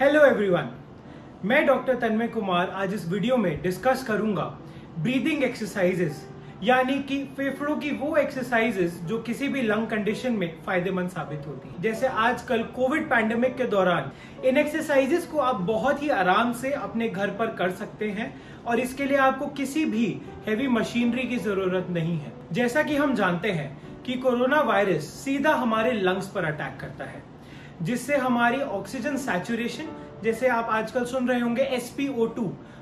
Hello everyone मैं doctor Tanmay Kumar आज इस वीडियो में डिस्कस करूँगा ब्रीदिंग एक्सरसाइजेस यानी कि फेफड़ों की वो एक्सरसाइजेस जो किसी भी लंग कंडीशन में फ़ायदेमंद साबित होती है। जैसे आजकल कोविड पैंडेमिक के दौरान इन एक्सरसाइजेस को आप बहुत ही आराम से अपने घर पर कर सकते हैं और इसके लिए आपको किसी भी हेवी मशीनरी की ज़रूरत नहीं है। जैसा कि हम जानते हैं कि कोरोना वायरस सीधा हमारे लंग्स पर अटैक करता है। जिससे हमारी ऑक्सीजन सैचुरेशन जैसे आप आजकल सुन रहे होंगे एसपीओ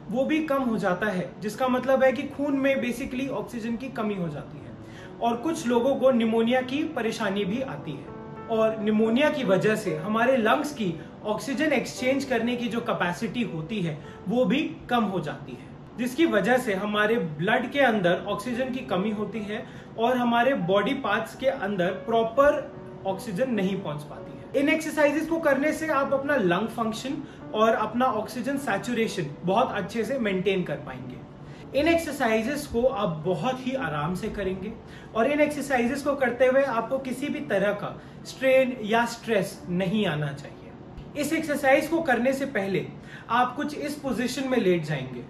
वो भी कम हो जाता है, जिसका मतलब है कि खून में बेसिकली ऑक्सीजन की कमी हो जाती है। और कुछ लोगों को निमोनिया की परेशानी भी आती है। और निमोनिया की वजह से हमारे लंग्स की ऑक्सीजन एक्सचेंज करने की जो कैपेसिटी होती है, वो भी कम हो जाती है। जिसकी वजह से हमारे ब्लड के अंदर ऑक्सीजन की कमी होती है और हमारे बॉडी पार्ट्स के अंदर प्रॉपर ऑक्सीजन नहीं पहुँच पाती। इन एक्सरसाइजेस को करने से आप अपना लंग फ़ंक्शन और अपना ऑक्सीजन सैचुरेशन बहुत अच्छे से मेंटेन कर पाएँगे। इन एक्सरसाइजेस को आप बहुत ही आराम से करेंगे और इन एक्सरसाइजेस को करते हुए आपको किसी भी तरह का स्ट्रेन या स्ट्रेस नहीं आना चाहिए। इस एक्सरसाइज को करने से पहले आप कुछ इस पोजीशन में लेट जाएँगे।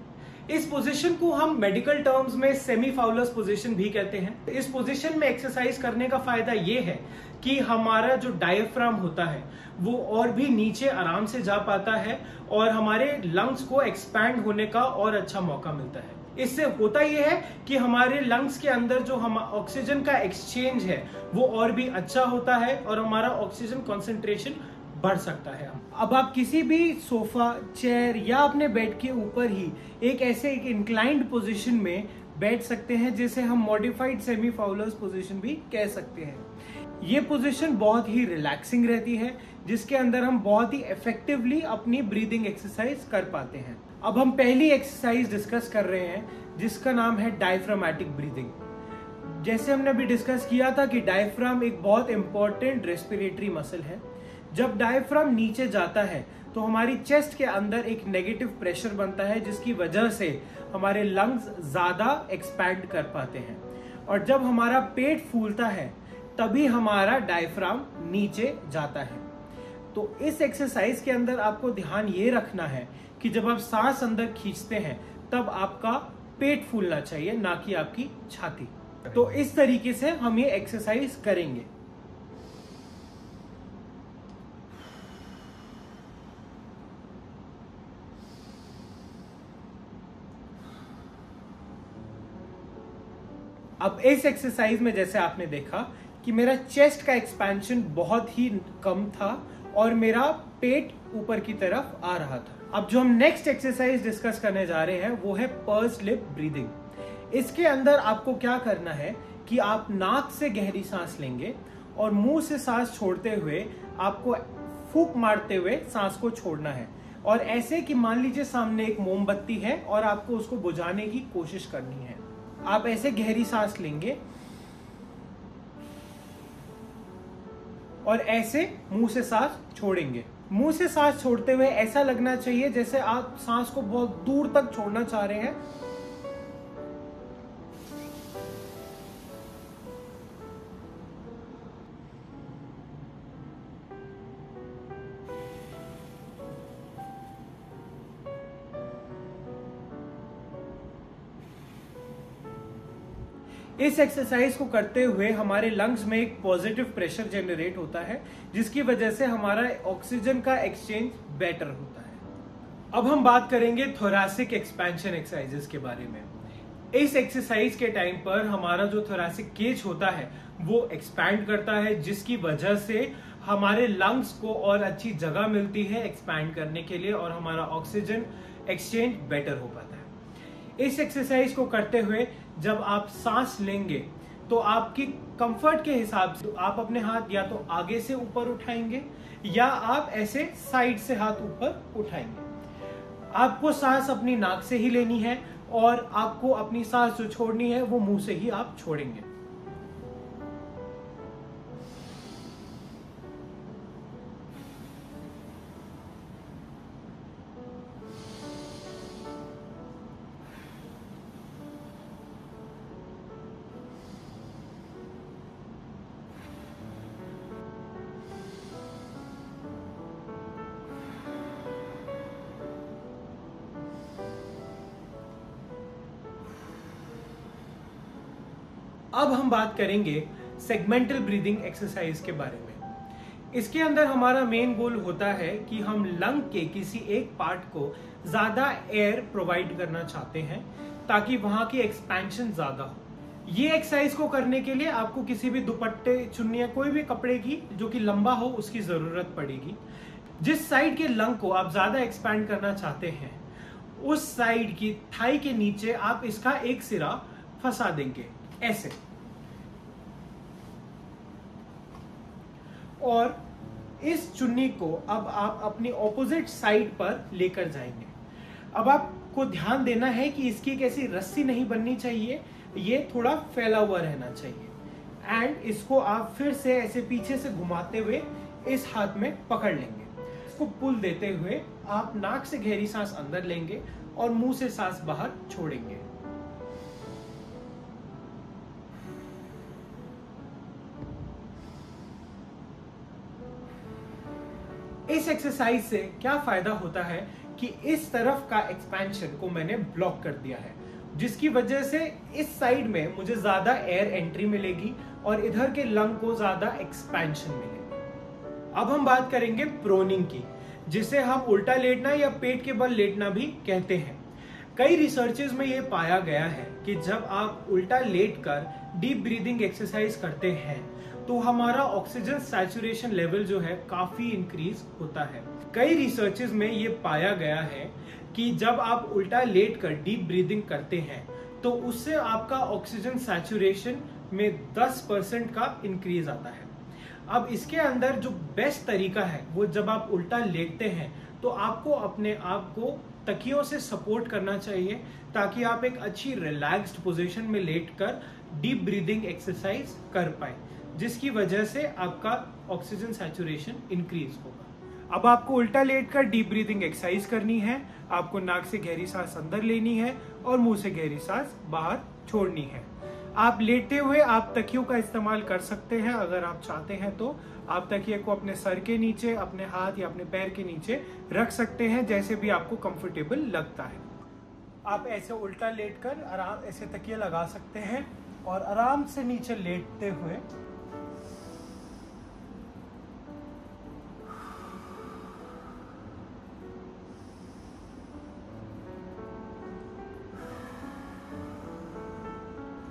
इस पोजीशन को हम मेडिकल टर्म्स में सेमी फाउलस पोजीशन भी कहते हैं। इस पोजीशन में एक्सरसाइज करने का फ़ायदा ये है कि हमारा जो डायफ्राम होता है, वो और भी नीचे आराम से जा पाता है और हमारे लंग्स को एक्सपैंड होने का और अच्छा मौका मिलता है। इससे होता यह है कि हमारे लंग्स के अंदर जो हम ऑक्सीजन का एक्सचेंज है, वो और भी अच्छा होता है और हमारा ऑक्सीजन कॉन्सेंट्रेशन बढ़ सकता है। अब आप किसी भी सोफा, चेयर या अपने बेड के ऊपर ही एक ऐसे एक इंक्लाइंड पोजीशन में बैठ सकते हैं, जिसे हम मॉडिफाइड सेमी फाउलर्स पोजीशन भी कह सकते हैं। ये पोजीशन बहुत ही रिलैक्सिंग रहती है, जिसके अंदर हम बहुत ही इफेक्टिवली अपनी ब्रीदिंग एक्सरसाइज कर पाते हैं। अब हम पहली एक्सरसाइज डिस्कस कर रहे हैं, जिसका नाम है डायफ्रामेटिक ब्रीदिंग जैसे हमने अभी डिस्कस किया था कि डायफ्राम एक बहुत इंपॉर्टेंट रेस्पिरेटरी मसल है। जब डायफ्राम नीचे जाता है तो हमारी चेस्ट के अंदर एक नेगेटिव प्रेशर बनता है, जिसकी वजह से हमारे लंग्स ज़्यादा एक्सपैंड कर पाते हैं। और जब हमारा पेट फूलता है, तभी हमारा डायफ्राम नीचे जाता है। तो इस एक्सरसाइज के अंदर आपको ध्यान ये रखना है कि जब आप सांस अंदर खींचते हैं, तब आपका पेट फूलना चाहिए, ना कि आपकी छाती। तो इस तरीके से हम ये एक्सरसाइज करेंगे। अब इस एक्सरसाइज में जैसे आपने देखा कि मेरा चेस्ट का एक्सपेंशन बहुत ही कम था और मेरा पेट ऊपर की तरफ़ आ रहा था। अब जो हम नेक्स्ट एक्सरसाइज डिस्कस करने जा रहे हैं, वो है पर्स लिप ब्रीदिंग इसके अंदर आपको क्या करना है कि आप नाक से गहरी सांस लेंगे और मुँह से सांस छोड़ते हुए आपको फूक मारते हुए सांस को छोड़ना है। और ऐसे कि मान लीजिए सामने एक मोमबत्ती है और आपको उसको बुझाने की कोशिश करनी है। आप ऐसे गहरी सांस लेंगे और ऐसे मुँह से सांस छोड़ेंगे। मुँह से सांस छोड़ते हुए ऐसा लगना चाहिए जैसे आप सांस को बहुत दूर तक छोड़ना चाह रहे हैं। इस एक्सरसाइज को करते हुए हमारे लंग्स में एक पॉजिटिव प्रेशर जनरेट होता है, जिसकी वजह से हमारा ऑक्सीजन का एक्सचेंज बेटर होता है। अब हम बात करेंगे थोरासिक एक्सपेंशन एक्सरसाइजेस के बारे में। इस एक्सरसाइज के टाइम पर हमारा जो थोरासिक केज होता है, वो एक्सपैंड करता है, जिसकी वजह से हमारे लंग्स को और अच्छी जगह मिलती है एक्सपैंड करने के लिए और हमारा ऑक्सीजन एक्सचेंज बेटर हो पाता है। इस एक्सरसाइज को करते हुए जब आप सांस लेंगे तो आपकी कंफर्ट के हिसाब से आप अपने हाथ या तो आगे से ऊपर उठाएँगे या आप ऐसे साइड से हाथ ऊपर उठाएँगे। आपको सांस अपनी नाक से ही लेनी है और आपको अपनी सांस जो छोड़नी है, वो मुँह से ही आप छोड़ेंगे। अब हम बात करेंगे सेगमेंटल ब्रीदिंग एक्सरसाइज के बारे में। इसके अंदर हमारा मेन गोल होता है कि हम लंग के किसी एक पार्ट को ज़्यादा एयर प्रोवाइड करना चाहते हैं, ताकि वहाँ की एक्सपेंशन ज़्यादा हो। ये एक्सरसाइज को करने के लिए आपको किसी भी दुपट्टे, चुन्नी या कोई भी कपड़े की, जो कि लंबा हो, उसकी ज़रूरत पड़ेगी। जिस साइड के लंग को आप ज़्यादा एक्सपैंड करना चाहते हैं, उस साइड की थाई के नीचे आप इसका एक सिरा फंसा देंगे। ऐसे। और इस चुन्नी को अब आप अपनी ऑपोजिट साइड पर लेकर जाएँगे। अब आपको ध्यान देना है कि इसकी एक ऐसी रस्सी नहीं बननी चाहिए, ये थोड़ा फैला हुआ रहना चाहिए। एंड इसको आप फिर से ऐसे पीछे से घुमाते हुए इस हाथ में पकड़ लेंगे। इसको पुल देते हुए आप नाक से गहरी सांस अंदर लेंगे और मुँह से सांस बाहर छोड़ेंगे। इस एक्सरसाइज से क्या फ़ायदा होता है कि इस तरफ़ का एक्सपेंशन को मैंने ब्लॉक कर दिया है? जिसकी वजह से इस साइड में मुझे ज़्यादा एयर एंट्री मिलेगी और इधर के लंग को ज़्यादा एक्सपेंशन मिलेगी। अब हम बात करेंगे प्रोनिंग की, जिसे हम उल्टा लेटना या पेट के बल लेटना भी कहते हैं। कई रिसर्चेज में यह पाया गया है कि जब आप उल्टा लेट कर डीप ब्रीदिंग एक्सरसाइज करते हैं तो हमारा ऑक्सीजन सैचुरेशन लेवल जो है काफ़ी इंक्रीज होता है। कई रिसर्चेज में ये पाया गया है कि जब आप उल्टा लेट कर डीप ब्रीदिंग करते हैं तो उससे आपका ऑक्सीजन सैचुरेशन में 10 परसेंट का इंक्रीज आता है। अब इसके अंदर जो बेस्ट तरीका है, वो जब आप उल्टा लेटते हैं तो आपको अपने आप को तकियों से सपोर्ट करना चाहिए, ताकि आप एक अच्छी रिलैक्स्ड पोजीशन में लेट कर डीप ब्रीदिंग एक्सरसाइज कर पाए। जिसकी वजह से आपका ऑक्सीजन सैचुरेशन इंक्रीज होगा। अब आपको उल्टा लेट कर डीप ब्रीदिंग एक्सरसाइज करनी है, आपको नाक से गहरी सांस अंदर लेनी है और मुँह से गहरी सांस बाहर छोड़नी है। आप लेटे हुए आप तकियों का इस्तेमाल कर सकते हैं, अगर आप चाहते हैं तो। आप तकिए को अपने सर के नीचे, अपने हाथ या अपने पैर के नीचे रख सकते हैं, जैसे भी आपको कंफर्टेबल लगता है। आप ऐसे उल्टा लेट कर आराम, ऐसे तकिए लगा सकते हैं और आराम से नीचे लेटते हुए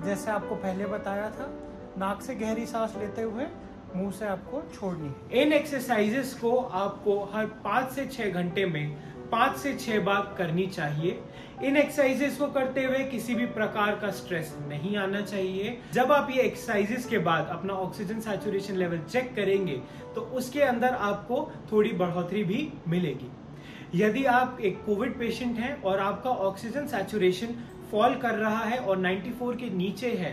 जैसे आपको पहले बताया था, नाक से गहरी सांस लेते हुए मुँह से आपको छोड़नी है। इन एक्सरसाइजेस को आपको हर पाँच से छह घंटे में पाँच से छह बार करनी चाहिए। इन एक्सरसाइजेस को करते हुए किसी भी प्रकार का स्ट्रेस नहीं आना चाहिए। जब आप ये एक्सरसाइजेस के बाद अपना ऑक्सीजन सैचुरेशन लेवल चेक करेंगे तो उसके अंदर आपको थोड़ी बढ़ोतरी भी मिलेगी। यदि आप एक कोविड पेशेंट हैं और आपका ऑक्सीजन सैचुरेशन फॉल कर रहा है और 94 के नीचे है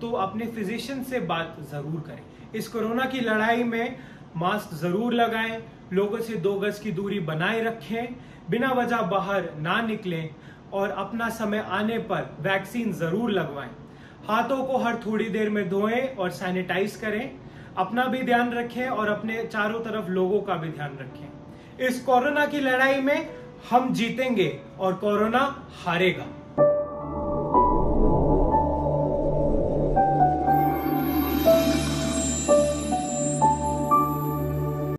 तो अपने फिजिशियन से बात ज़रूर करें। इस कोरोना की लड़ाई में मास्क ज़रूर लगाएँ, लोगों से दो गज की दूरी बनाए रखें, बिना वजह बाहर ना निकलें और अपना समय आने पर वैक्सीन ज़रूर लगवाएँ। हाथों को हर थोड़ी देर में धोएँ और सैनिटाइज करें, अपना भी ध्यान रखें और अपने चारों तरफ़ लोगों का भी ध्यान रखें। इस कोरोना की लड़ाई में हम जीतेंगे और कोरोना हारेगा।